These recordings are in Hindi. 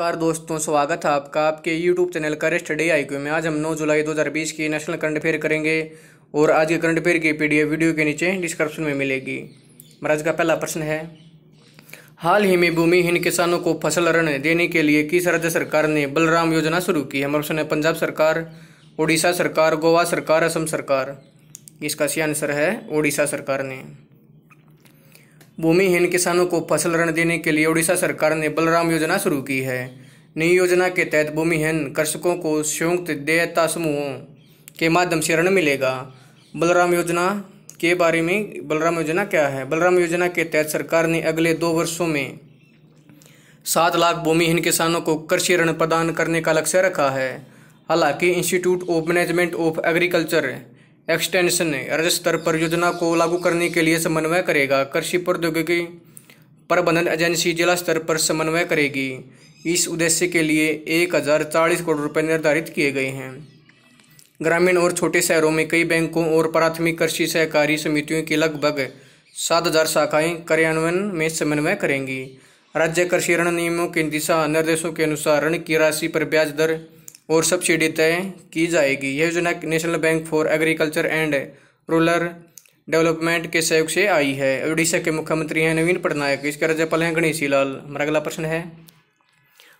नमस्कार दोस्तों, स्वागत है आपका आपके YouTube चैनल कर स्टडी आई में। आज हम 9 जुलाई 2020 की नेशनल करंट अफेयर करेंगे और आज के करंट अफेयर की पीडीएफ वीडियो के नीचे डिस्क्रिप्शन में मिलेगी। महाराज, का पहला प्रश्न है, हाल ही में भूमिहीन किसानों को फ़सल ऋण देने के लिए किस राज्य सरकार ने बलराम योजना शुरू की? है प्रश्न है, पंजाब सरकार उड़ीसा सरकार, गोवा सरकार, असम सरकार? इसका सही आंसर है उड़ीसा सरकार ने। भूमिहीन किसानों को फ़सल ऋण देने के लिए उड़ीसा सरकार ने बलराम योजना शुरू की है। नई योजना के तहत भूमिहीन कृषकों को संयुक्त देयता समूहों के माध्यम से ऋण मिलेगा। बलराम योजना के बारे में, बलराम योजना क्या है? बलराम योजना के तहत सरकार ने अगले दो वर्षों में सात लाख भूमिहीन किसानों को कृषि ऋण प्रदान करने का लक्ष्य रखा है। हालाँकि institute of management of agriculture extension राज्य स्तर पर योजना को लागू करने के लिए समन्वय करेगा। कृषि प्रौद्योगिकी प्रबंधन एजेंसी जिला स्तर पर समन्वय करेगी। इस उद्देश्य के लिए एक हज़ार चालीस करोड़ रुपए निर्धारित किए गए हैं। ग्रामीण और छोटे शहरों में कई बैंकों और प्राथमिक कृषि सहकारी समितियों की लगभग सात हज़ार शाखाएँ कार्यान्वयन में समन्वय करेंगी। राज्य कृषि ऋण नियमों के दिशा निर्देशों के अनुसार ऋण की राशि पर ब्याज दर और सब्सिडी तय की जाएगी। यह योजना national bank for agriculture and rural development के सहयोग से आई है। उड़ीसा के मुख्यमंत्री हैं नवीन पटनायक। इसके राज्यपाल हैं गणेशी लाल। हमारा अगला प्रश्न है,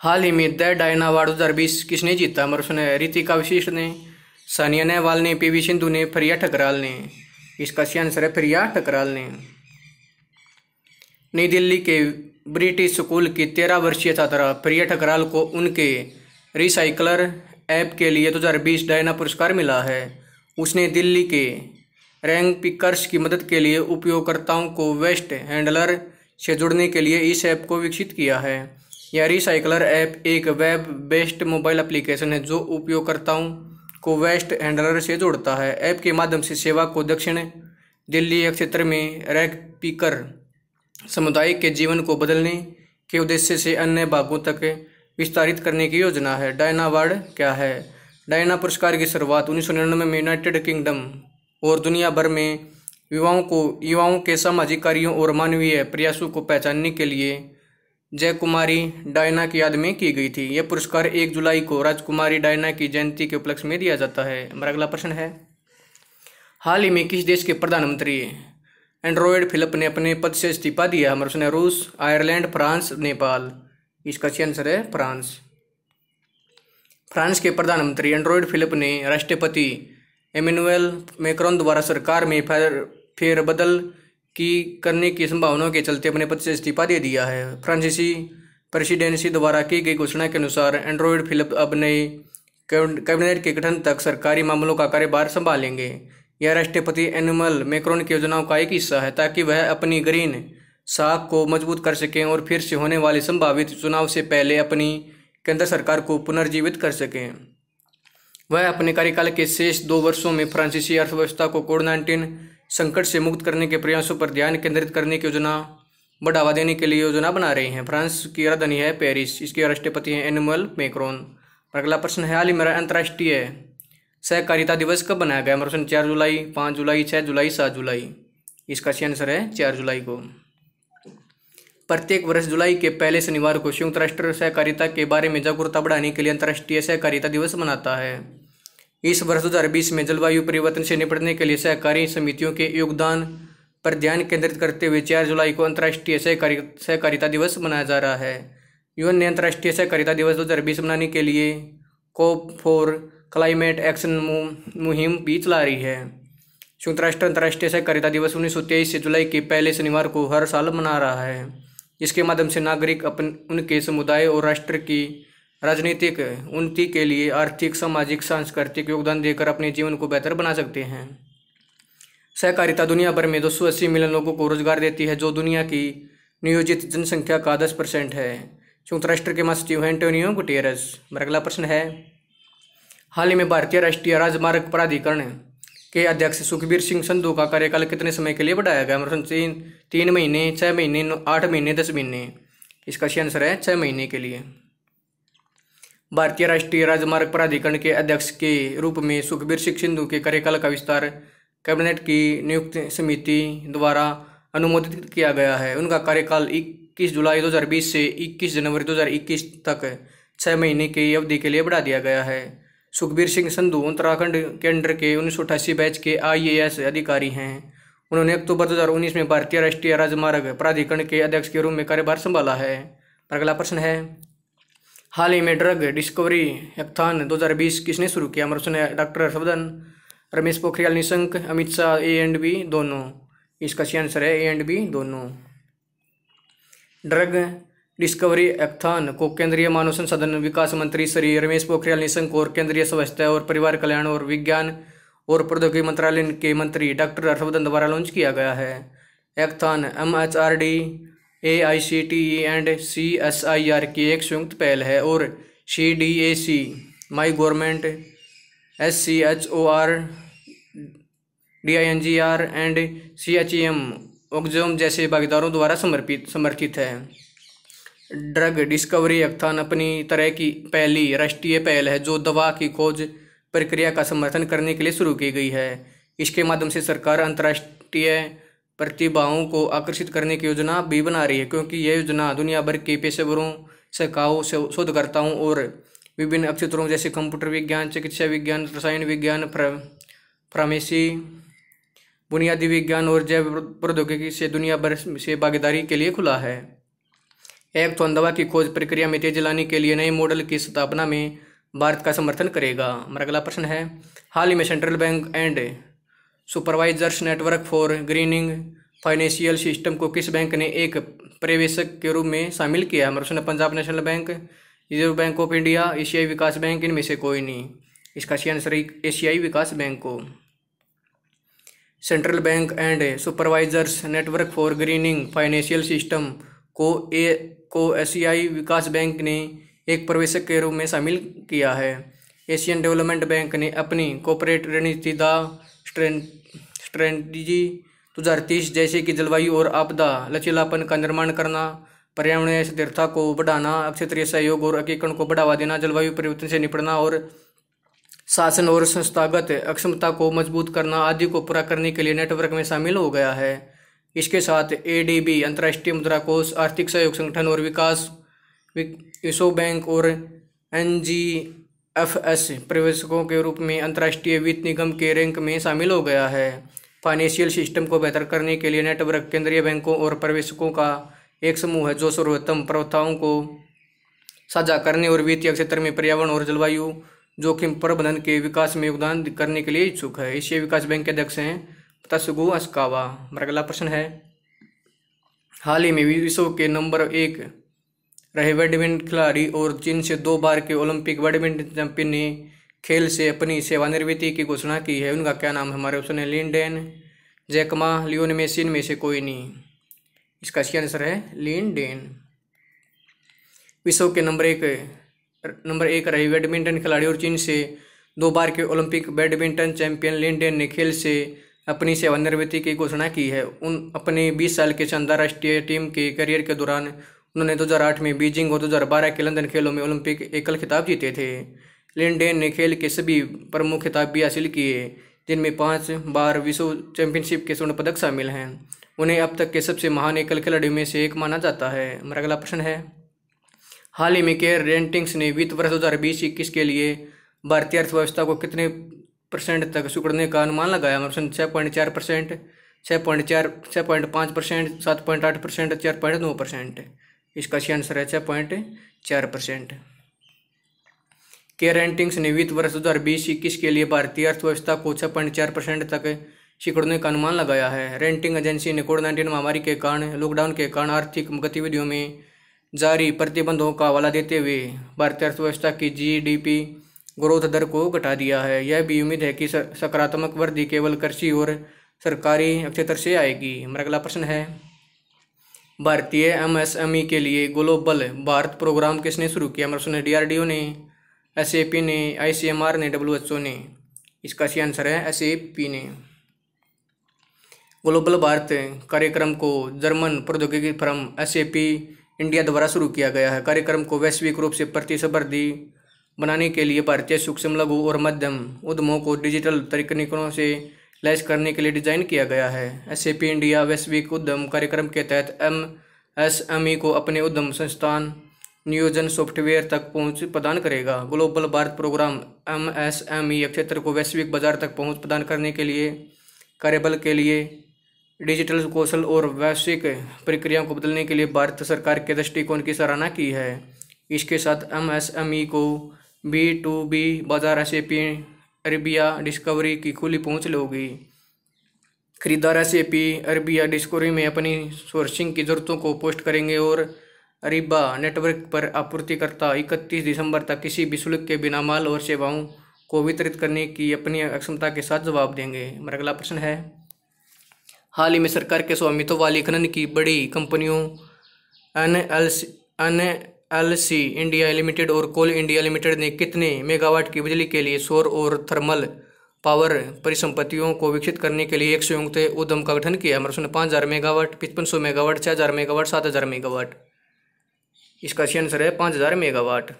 हाल ही में द डायना अवार्ड दो हज़ार बीस किसने जीता? हमारा प्रश्न है रितिका विशिष्ट ने, सानिया नेहवाल ने पीवी सिंधु ने फरिया ठकराल ने? इसका सही आंसर है फरिया ठकराल ने। नई दिल्ली के ब्रिटिश स्कूल की तेरह वर्षीय छात्रा प्रिया ठकराल को उनके रिसाइकलर ऐप के लिए 2020 डायना पुरस्कार मिला है। उसने दिल्ली के रैंक पिकर्स की मदद के लिए उपयोगकर्ताओं को वेस्ट हैंडलर से जुड़ने के लिए इस ऐप को विकसित किया है। यह रिसाइकलर ऐप एक वेब बेस्ड मोबाइल एप्लीकेशन है जो उपयोगकर्ताओं को वेस्ट हैंडलर से जोड़ता है। ऐप के माध्यम से सेवा को दक्षिण दिल्ली क्षेत्र में रैक पिकर समुदाय के जीवन को बदलने के उद्देश्य से अन्य भागों तक विस्तारित करने की योजना है। डायना अवार्ड क्या है? डायना पुरस्कार की शुरुआत उन्नीस सौ निन्यानवे में यूनाइटेड किंगडम और दुनिया भर में युवाओं को, युवाओं के सामाजिक कार्यों और मानवीय प्रयासों को पहचानने के लिए जय कुमारी डायना की याद में की गई थी। यह पुरस्कार एक जुलाई को राजकुमारी डायना की जयंती के उपलक्ष्य में दिया जाता है। हमारा अगला प्रश्न है, हाल ही में किस देश के प्रधानमंत्री एंड्रॉयड फिलिप ने अपने पद से इस्तीफा दिया? हमारा प्रश्न है, रूस, आयरलैंड, फ्रांस, नेपाल। इसका सही आंसर है फ्रांस। फ्रांस के प्रधानमंत्री एंड्रॉयड फिलिप ने राष्ट्रपति एमेनुअल मैक्रोन द्वारा सरकार में फेर बदल की करने की संभावनाओं के चलते अपने पद से इस्तीफा दे दिया है। फ्रांसीसी प्रेसिडेंसी द्वारा की गई घोषणा के अनुसार एंड्रॉयड फिलिप अब नए कैबिनेट के गठन तक सरकारी मामलों का कार्यभार संभालेंगे। यह राष्ट्रपति एनुअल मैक्रोन की योजनाओं का एक हिस्सा है ताकि वह अपनी ग्रीन साख को मज़बूत कर सकें और फिर से होने वाले संभावित चुनाव से पहले अपनी केंद्र सरकार को पुनर्जीवित कर सकें। वह अपने कार्यकाल के शेष दो वर्षों में फ्रांसीसी अर्थव्यवस्था को कोविड नाइन्टीन संकट से मुक्त करने के प्रयासों पर ध्यान केंद्रित करने की योजना, बढ़ावा देने के लिए योजना बना रही हैं। फ्रांस की राजधानी है पेरिस, इसके राष्ट्रपति हैं एनुअल मैक्रोन। अगला प्रश्न है, हाल ही मेरा अंतर्राष्ट्रीय सहकारिता दिवस कब बनाया गया? मेरा प्रश्न चार जुलाई, पाँच जुलाई छः जुलाई, सात जुलाई। इसका सही आंसर है, चार जुलाई को। प्रत्येक वर्ष जुलाई के पहले शनिवार को संयुक्त राष्ट्र सहकारिता के बारे में जागरूकता बढ़ाने के लिए अंतर्राष्ट्रीय सहकारिता दिवस मनाता है। इस वर्ष दो हज़ार बीस में जलवायु परिवर्तन से निपटने के लिए सहकारी समितियों के योगदान पर ध्यान केंद्रित करते हुए चार जुलाई को अंतर्राष्ट्रीय सहकारी सहकारिता दिवस मनाया जा रहा है। यूएन ने अंतर्राष्ट्रीय सहकारिता दिवस दो हज़ार बीस मनाने के लिए कोप फॉर क्लाइमेट एक्शन मुहिम भी चला रही है। संयुक्त राष्ट्र अंतर्राष्ट्रीय सहकारिता दिवस उन्नीस से जुलाई के पहले शनिवार को हर साल मना रहा है। इसके माध्यम से नागरिक अपन, उनके समुदाय और राष्ट्र की राजनीतिक उन्नति के लिए आर्थिक, सामाजिक, सांस्कृतिक योगदान देकर अपने जीवन को बेहतर बना सकते हैं। सहकारिता दुनिया भर में दो सौ अस्सी मिलियन लोगों को रोज़गार देती है, जो दुनिया की नियोजित जनसंख्या का दस परसेंट है। संयुक्त राष्ट्र के महासचिव एंटोनियो गुटेरस। मेरा अगला प्रश्न है, हाल ही में भारतीय राष्ट्रीय राजमार्ग प्राधिकरण के अध्यक्ष सुखबीर सिंह संधू का कार्यकाल कितने समय के लिए बढ़ाया गया? मतलब तीन तीन महीने छः महीने आठ महीने, दस महीने। इसका सही आंसर है छः महीने के लिए। भारतीय राष्ट्रीय राजमार्ग प्राधिकरण के अध्यक्ष के रूप में सुखबीर सिंह सिंधु के कार्यकाल का विस्तार कैबिनेट की नियुक्त समिति द्वारा अनुमोदित किया गया है। उनका कार्यकाल इक्कीस जुलाई 2020 से 21 जनवरी 2021 तक छः महीने की अवधि के लिए बढ़ा दिया गया है। सुखबीर सिंह संधू, उत्तराखंड केंद्र के उन्नीस बैच के आईएएस अधिकारी हैं। उन्होंने अक्टूबर 2019 में भारतीय राष्ट्रीय राजमार्ग प्राधिकरण के अध्यक्ष के रूप में कार्यभार संभाला है। अगला प्रश्न है, हाल ही में ड्रग डिस्कवरी हेक्थान 2020 किसने शुरू किया? हमारे सुने doctor Harshvardhan, Ramesh Pokhriyal Nishank, Amit Shah, A and B दोनों। इसका सी आंसर है ए एंड बी दोनों। ड्रग डिस्कवरी एक्थान को केंद्रीय मानव संसाधन विकास मंत्री श्री रमेश पोखरियाल निशंक और केंद्रीय स्वास्थ्य और परिवार कल्याण और विज्ञान और प्रौद्योगिकी मंत्रालय के मंत्री डॉक्टर हर्षवर्धन द्वारा लॉन्च किया गया है। एक्थान M H R D A I C T E and C S I R की एक संयुक्त पहल है और C D A C my government S C H O R D I N G R and C H E M ऑक्जोम जैसे भागीदारों द्वारा समर्पित समर्थित है। ड्रग डिस्कवरी अक्थान अपनी तरह की पहली राष्ट्रीय पहल है, जो दवा की खोज प्रक्रिया का समर्थन करने के लिए शुरू की गई है। इसके माध्यम से सरकार अंतर्राष्ट्रीय प्रतिभाओं को आकर्षित करने की योजना भी बना रही है, क्योंकि यह योजना दुनिया भर के पेशेवरों, शाखाओं शोधकर्ताओं और विभिन्न क्षेत्रों जैसे कंप्यूटर विज्ञान, चिकित्सा विज्ञान, रसायन विज्ञान फार्मेसी, बुनियादी विज्ञान और जैव प्रौद्योगिकी से दुनिया भर से भागीदारी के लिए खुला है। एक दवा की खोज प्रक्रिया में तेज़ी लाने के लिए नए मॉडल की स्थापना में भारत का समर्थन करेगा। हमारा अगला प्रश्न है, हाल ही में central bank and supervisors network for greening financial system को किस बैंक ने एक पर्यवेक्षक के रूप में शामिल किया? हमारा प्रश्न Punjab national bank, reserve bank of India, एशियाई विकास बैंक, इनमें से कोई नहीं। इसका सी आंसर एशियाई विकास बैंक को। Central bank and supervisors network for greening financial system को ए, को एशियाई विकास बैंक ने एक प्रवेशक के रूप में शामिल किया है। एशियन डेवलपमेंट बैंक ने अपनी कॉपोरेट रणनीति द स्ट्रेटजी दो हज़ार तीस जैसे कि जलवायु और आपदा, लचीलापन का निर्माण करना, पर्यावरणीय स्थिरता को बढ़ाना क्षेत्रीय सहयोग और एकीकरण को बढ़ावा देना, जलवायु परिवर्तन से निपटना और शासन और संस्थागत अक्षमता को मज़बूत करना आदि को पूरा करने के लिए नेटवर्क में शामिल हो गया है। इसके साथ एडीबी अंतर्राष्ट्रीय मुद्रा कोष, आर्थिक सहयोग संगठन और विकास विश्व बैंक और एन जी एफ़ एस प्रवेशकों के रूप में अंतर्राष्ट्रीय वित्त निगम के रैंक में शामिल हो गया है। फाइनेंशियल सिस्टम को बेहतर करने के लिए नेटवर्क, केंद्रीय बैंकों और प्रवेशकों का एक समूह है, जो सर्वोत्तम प्रथाओं को साझा करने और वित्तीय क्षेत्र में पर्यावरण और जलवायु जोखिम प्रबंधन के विकास में योगदान करने के लिए इच्छुक है। एशिया विकास बैंक के अध्यक्ष हैं तसगु अस्कावा। हमारा अगला प्रश्न है। हाल ही में विश्व के नंबर एक रहे बैडमिंटन खिलाड़ी और चीन से दो बार के ओलंपिक बैडमिंटन चैंपियन ने खेल से अपनी सेवानिवृत्ति की घोषणा की है। उनका क्या नाम है हमारे ऑप्शन है लिंडेन जैकमा, लियोन मेसिन में से कोई नहीं। इसका सी आंसर है लिंडेन विश्व के नंबर एक नंबर एक रही बैडमिंटन खिलाड़ी और चीन से दो बार के ओलंपिक बैडमिंटन चैंपियन लिंडेन ने खेल से अपनी सेवानिवृत्ति की घोषणा की है। उन, अपने 20 साल के अंतर्राष्ट्रीय टीम के करियर के दौरान उन्होंने 2008 में बीजिंग और 2012 के लंदन खेलों में ओलंपिक एकल खिताब जीते थे। लिंडेन ने खेल के सभी प्रमुख खिताब भी हासिल किए, जिनमें पाँच बार विश्व चैंपियनशिप के स्वर्ण पदक शामिल हैं। उन्हें अब तक के सबसे महान एकल खिलाड़ियों में से एक माना जाता है। हमारा अगला प्रश्न है, हाल ही में केयर रेंटिंग्स ने वित्त वर्ष दो हज़ार के लिए भारतीय अर्थव्यवस्था को कितने परसेंट तक सिकुड़ने का अनुमान लगाया। ऑप्शन छः पॉइंट चार परसेंट छः पॉइंट चार छः पॉइंट पाँच परसेंट, सात पॉइंट आठ परसेंट, चार पॉइंट नौ परसेंट। इसका सही आंसर है छः पॉइंट चार परसेंट। केयर रेंटिंग्स ने वित्त वर्ष दो हज़ार बीस इक्कीस के लिए भारतीय अर्थव्यवस्था को छः पॉइंट चार परसेंट तक सिकुड़ने का अनुमान लगाया है। रेंटिंग एजेंसी ने कोविड नाइन्टीन महामारी के कारण, लॉकडाउन के कारण आर्थिक गतिविधियों में जारी प्रतिबंधों का हवाला देते हुए भारतीय अर्थव्यवस्था की जीडीपी ग्रोथ दर को घटा दिया है। यह भी उम्मीद है कि सकारात्मक वृद्धि केवल कृषि और सरकारी क्षेत्र से आएगी। हमारा अगला प्रश्न है, भारतीय एमएसएमई के लिए ग्लोबल भारत प्रोग्राम किसने शुरू किया? हमारा प्रश्न है, डीआरडीओ ने, एसएपी ने, आईसीएमआर ने, डब्ल्यूएचओ ने? इसका सही आंसर है, एसएपी ने। ग्लोबल भारत कार्यक्रम को जर्मन प्रौद्योगिकी फर्म एसएपी इंडिया द्वारा शुरू किया गया है। कार्यक्रम को वैश्विक रूप से प्रतिस्पर्धी बनाने के लिए भारतीय सूक्ष्म, लघु और मध्यम उद्यमों को डिजिटल तकनीकों से लैस करने के लिए डिज़ाइन किया गया है। एस इंडिया वैश्विक उद्यम कार्यक्रम के तहत एम एस एम ई को अपने उद्यम संस्थान नियोजन सॉफ्टवेयर तक पहुँच प्रदान करेगा। Global Bharat programme M S M E क्षेत्र को वैश्विक बाज़ार तक पहुँच प्रदान करने के लिए, कार्यबल के लिए डिजिटल कौशल और वैश्विक प्रक्रियाओं को बदलने के लिए भारत सरकार के दृष्टिकोण की सराहना की है। इसके साथ एम एस एम ई को बी टू बी, बाज़ार एस अरबिया डिस्कवरी की खुली पहुँच होगी खरीदार एस अरबिया डिस्कवरी में अपनी सोर्सिंग की ज़रूरतों को पोस्ट करेंगे और अरीबा नेटवर्क पर आपूर्तिकर्ता इकतीस दिसंबर तक किसी भी शुल्क के बिना माल और सेवाओं को वितरित करने की अपनी अक्षमता के साथ जवाब देंगे। मेरा अगला प्रश्न है, हाल ही में सरकार के स्वामित्व वाली खनन की बड़ी कंपनियों, N L N L C India limited और कोल इंडिया लिमिटेड ने कितने मेगावाट की बिजली के लिए सौर और थर्मल पावर परिसंपत्तियों को विकसित करने के लिए एक संयुक्त उद्यम का गठन किया? हमारे सुन पाँच हज़ार मेगावाट, पचपन सौ मेगावाट छः हज़ार मेगावाट, सात हज़ार मेगावाट। इसका सही आंसर है पाँच हज़ार मेगावाट।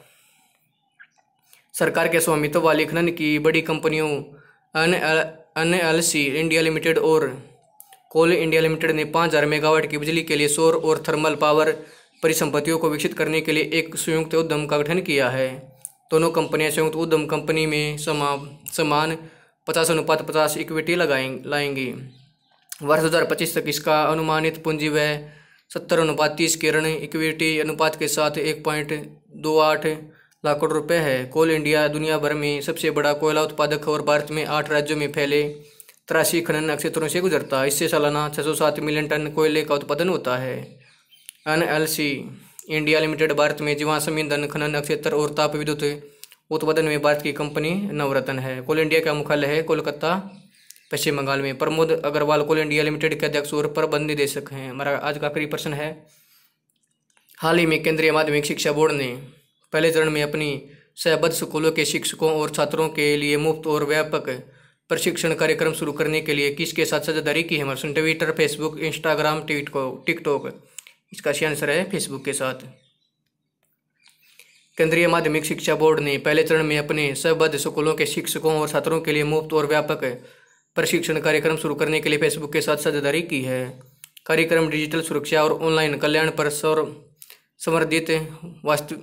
सरकार के स्वामित्व वाली खनन की बड़ी कंपनियों, N N L C, India limited और कोल इंडिया लिमिटेड ने पाँच हज़ार मेगावाट की बिजली के लिए सौर और थर्मल पावर परिसंपत्तियों को विकसित करने के लिए एक संयुक्त उद्यम का गठन किया है। दोनों कंपनियाँ संयुक्त उद्यम कंपनी में समा, समान पचास अनुपात पचास इक्विटी लगाएँ, लाएँगी। वर्ष दो हज़ार पच्चीस तक इसका अनुमानित पूंजी व्यय सत्तर अनुपात, तीस के ऋण इक्विटी अनुपात के साथ एक पॉइंट दो आठ लाख करोड़ रुपये है। कोल इंडिया दुनिया भर में सबसे बड़ा कोयला उत्पादक और भारत में आठ राज्यों में फैले तिरासी खनन क्षेत्रों से गुजरता है। इससे सालाना छः सौ सात मिलियन टन कोयले का उत्पादन होता है। N L C, India limited, Bharat में जीवाश्म ईंधन खनन क्षेत्र और ताप विद्युत उत्पादन में भारत की कंपनी नवरत्न है। कोल इंडिया का मुख्यालय है कोलकाता, पश्चिम बंगाल में। Pramod Agarwal coal India limited के अध्यक्ष और प्रबंध निदेशक हैं। हमारा आज का आखिरी प्रश्न है, हाल ही में केंद्रीय माध्यमिक शिक्षा बोर्ड ने पहले चरण में अपनी सहबद्ध स्कूलों के शिक्षकों और छात्रों के लिए मुफ़्त और व्यापक प्रशिक्षण कार्यक्रम शुरू करने के लिए किसके साथ साझेदारी की है? हमारे ट्विटर, फेसबुक, इंस्टाग्राम, ट्वीट को, टिकटॉक। इसका सही आंसर है फेसबुक के साथ। केंद्रीय माध्यमिक शिक्षा बोर्ड ने पहले चरण में अपने सबद्ध स्कूलों के शिक्षकों और छात्रों के लिए मुफ़्त और व्यापक प्रशिक्षण कार्यक्रम शुरू करने के लिए फेसबुक के साथ साझेदारी की है। कार्यक्रम डिजिटल सुरक्षा और ऑनलाइन कल्याण पर सौर समर्थित वास्तु,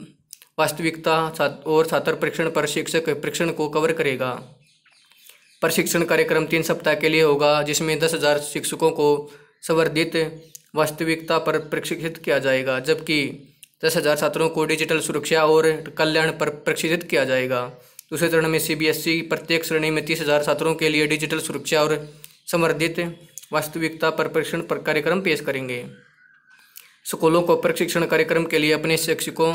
वास्तविकता और छात्र परीक्षण पर शिक्षक परीक्षण को कवर करेगा। प्रशिक्षण कार्यक्रम तीन सप्ताह के लिए होगा, जिसमें दस हज़ार शिक्षकों को संवर्धित वास्तविकता पर प्रशिक्षित किया जाएगा, जबकि दस हज़ार छात्रों को डिजिटल सुरक्षा और कल्याण पर प्रशिक्षित किया जाएगा। दूसरे चरण में सीबीएसई प्रत्येक श्रेणी में तीस हज़ार छात्रों के लिए डिजिटल सुरक्षा और संवर्धित वास्तविकता पर प्रशिक्षण पर कार्यक्रम पेश करेंगे। स्कूलों को प्रशिक्षण कार्यक्रम के लिए अपने शिक्षकों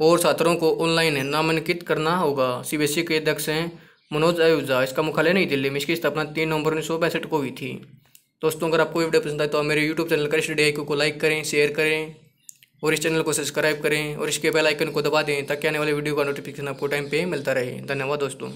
और छात्रों को ऑनलाइन नामांकित करना होगा। सीबीएसई के अध्यक्ष हैं मनोज आयुजा इसका मुख्यालय नई दिल्ली में, इसकी स्थापना तीन नवंबर उन्नीस सौ पैंसठ को हुई थी। दोस्तों, अगर आपको वीडियो पसंद आए तो मेरे यूट्यूब चैनल कर स्टडी आई को लाइक करें शेयर करें और इस चैनल को सब्सक्राइब करें और इसके बेल आइकन को दबा दें ताकि आने वाले वीडियो का नोटिफिकेशन आपको टाइम पे मिलता रहे। धन्यवाद दोस्तों।